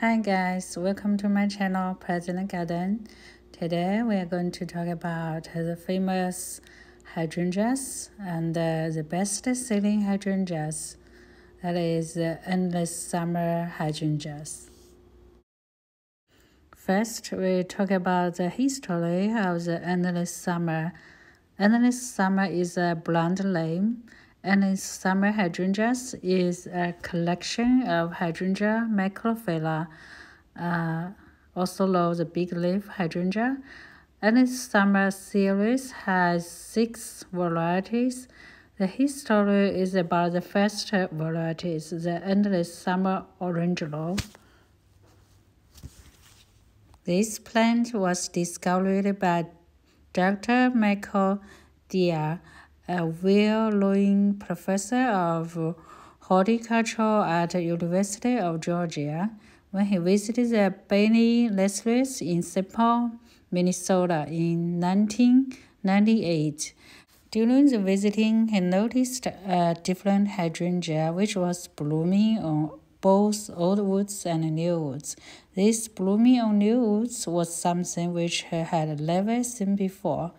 Hi guys, welcome to my channel Present Garden. Today we are going to talk about the famous hydrangeas and uh, the best selling hydrangeas. That is the endless summer hydrangeas. First, we talk about the history of the endless summer. Endless summer is a brand name and summer hydrangeas is a collection of hydrangea macrophylla, uh, also known the big leaf hydrangea. And summer series has six varieties. The history is about the first varieties, the endless summer original. This plant was discovered by Dr. Michael Dyer a well-known professor of horticulture at the University of Georgia when he visited the Benny nurseries in St. Paul, Minnesota in 1998. During the visiting, he noticed a different hydrangea which was blooming on both old woods and new woods. This blooming on new woods was something which he had never seen before.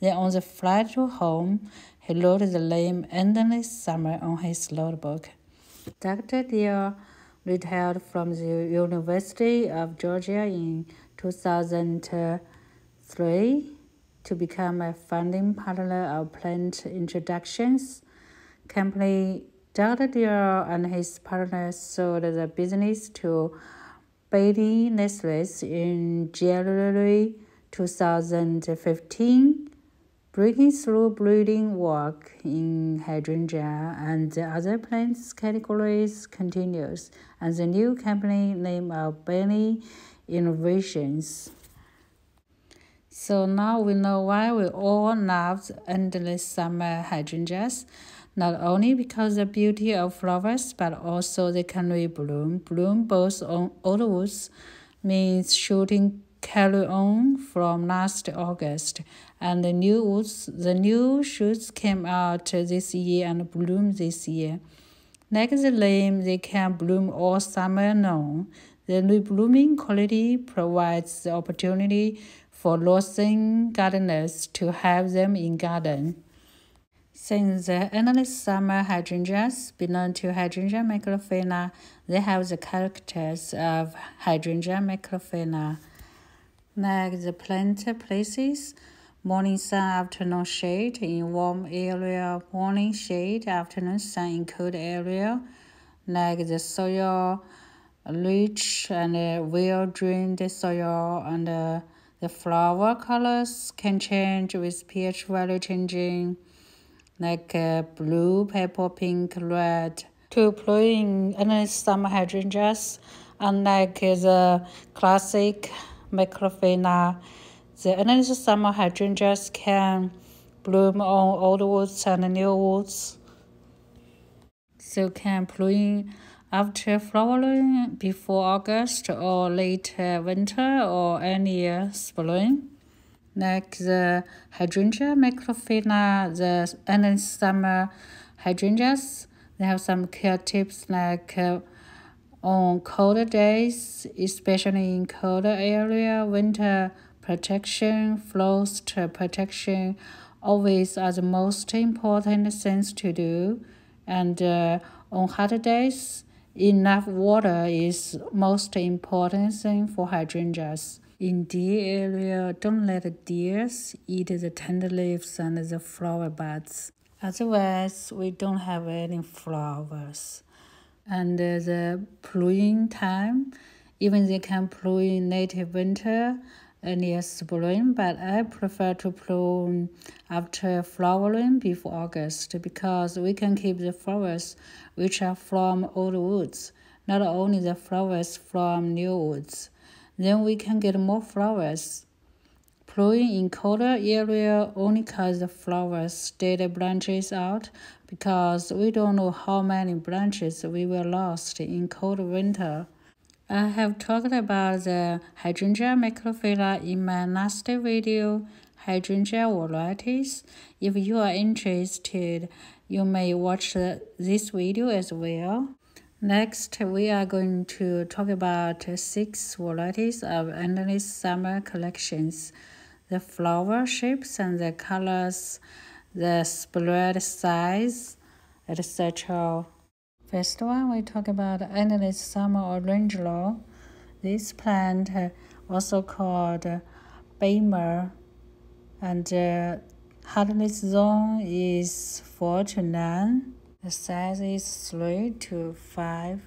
Then on the flight to home, he wrote the name Endless Summer on his notebook. Dr. Dyer retired from the University of Georgia in 2003 to become a founding partner of Plant Introductions company. Dr. Dyer and his partners sold the business to Benny Nurseries in January 2015 breaking through breeding work in hydrangea and the other plants categories continues, and the new company name of Benny Innovations. So now we know why we all love endless summer hydrangeas, not only because the beauty of flowers, but also they can bloom. Bloom both on old woods means shooting carry on from last August, and the new woods, the new shoots came out this year and bloom this year. Like the name, they can bloom all summer long. The blooming quality provides the opportunity for Lawson gardeners to have them in garden. Since the endless summer hydrangeas belong to Hydrangea macrophylla, they have the characters of Hydrangea macrophylla like the plant places morning sun afternoon shade. In warm area morning shade afternoon sun in cold area. Like the soil rich and well drained soil and uh, the flower colors can change with pH value changing. Like uh, blue, purple, pink, red. To employing any summer hydrangeas, unlike the classic macrophylla. The endless summer hydrangeas can bloom on old woods and new woods. So can bloom after flowering before August or late winter or any spring. Like the hydrangea macrophylla, the endless summer hydrangeas, they have some care tips like uh, on cold days, especially in colder area, winter protection, frost protection always are the most important things to do. And uh, on hot days, enough water is most important thing for hydrangeas. In deer area, don't let the deers eat the tender leaves and the flower buds. Otherwise, we don't have any flowers and the plowing time. Even they can plow in native winter and near spring, but I prefer to plow after flowering before August because we can keep the flowers which are from old woods, not only the flowers from new woods. Then we can get more flowers. Plowing in colder area only cuts the flowers dead branches out because we don't know how many branches we will lost in cold winter. I have talked about the hydrangea macrophylla in my last video, hydrangea varieties. If you are interested, you may watch this video as well. Next, we are going to talk about six varieties of endless summer collections, the flower shapes and the colors, the spread size, etc. First one, we talk about endless summer original. This plant, also called Bailmer, and uh, hardness zone is 4 to 9. The size is 3 to 5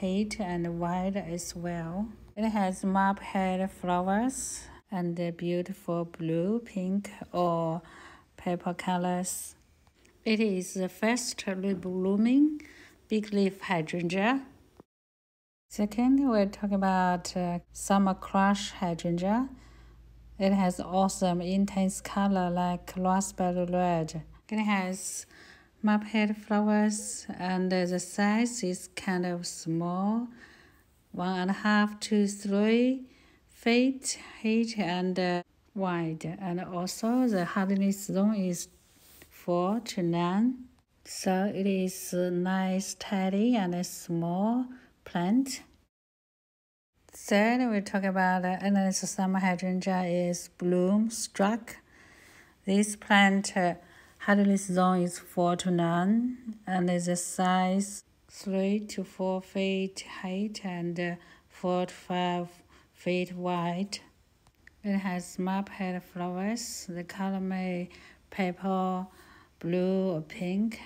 height and wide as well. It has mop head flowers and the beautiful blue, pink, or purple colors. It is the first blooming big leaf hydrangea. Second, we'll talk about uh, summer crush hydrangea. It has awesome intense color like raspberry red. It has mophead flowers and the size is kind of small, one and a half to three feet height and uh, wide, and also the hardness zone is four to nine. So it is a nice, tidy, and a small plant. Third, we talk about the endless summer hydrangea is bloom struck. This plant. Uh, zone is 4 to 9 and the size 3 to 4 feet height and 4 to 5 feet wide. It has head flowers. The color may purple, blue, or pink.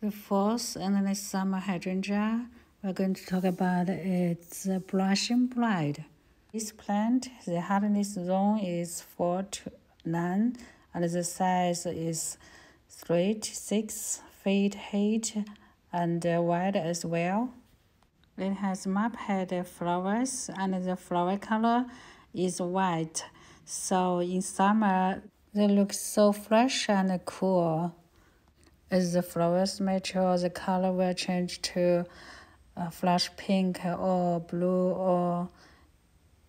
The fourth and the summer hydrangea we're going to talk about is blushing bride. This plant, the hardness zone is 4 to 9 and the size is three to six feet height and wide as well. It has mop head flowers and the flower color is white. So in summer, they look so fresh and cool. As the flowers mature, the color will change to a flush pink or blue or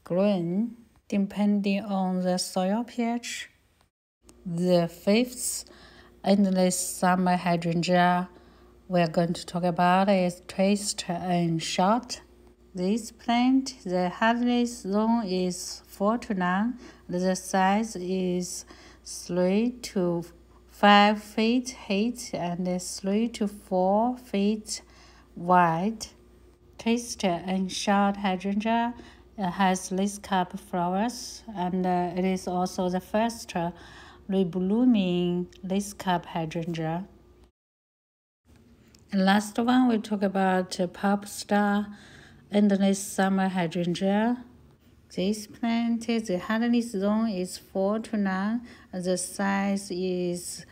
green, depending on the soil pH. The fifth endless summer hydrangea we're going to talk about is twist and shout. This plant, the hardness zone is 4 to 9. The size is 3 to 5 feet height and 3 to 4 feet wide. Twist and shout hydrangea has lace cap flowers and uh, it is also the first reblooming lace cap hydrangea. And last one, we talk about uh, pop star endless summer hydrangea. This plant, is the hardness zone is 4 to 9. The size is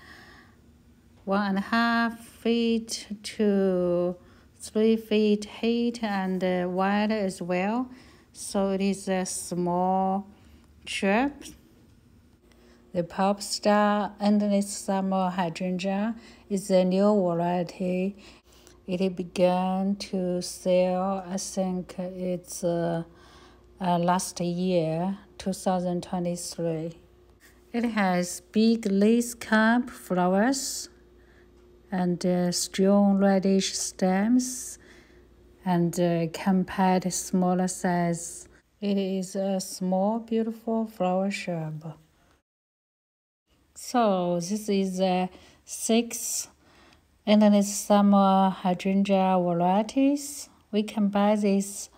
one and a half feet to three feet height and uh, wide as well. So it is a small shrub the pop star endless summer hydrangea is a new variety. It began to sell, I think it's uh, uh, last year, 2023. It has big lace cap flowers and uh, strong reddish stems and uh, compared smaller size. It is a small, beautiful flower shrub. So this is the six endless summer hydrangea varieties. We can buy these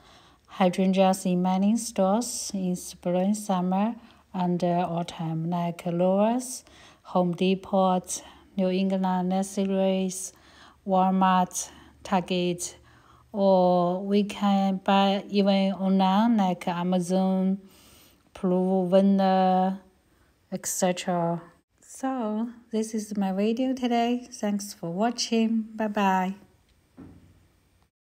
hydrangeas in many stores in spring, summer, and uh, autumn, like Lowe's, Home Depot, New England Nurseries, Walmart, Target, or we can buy even online like Amazon, Proven Winners, etc. So this is my video today. Thanks for watching. Bye bye.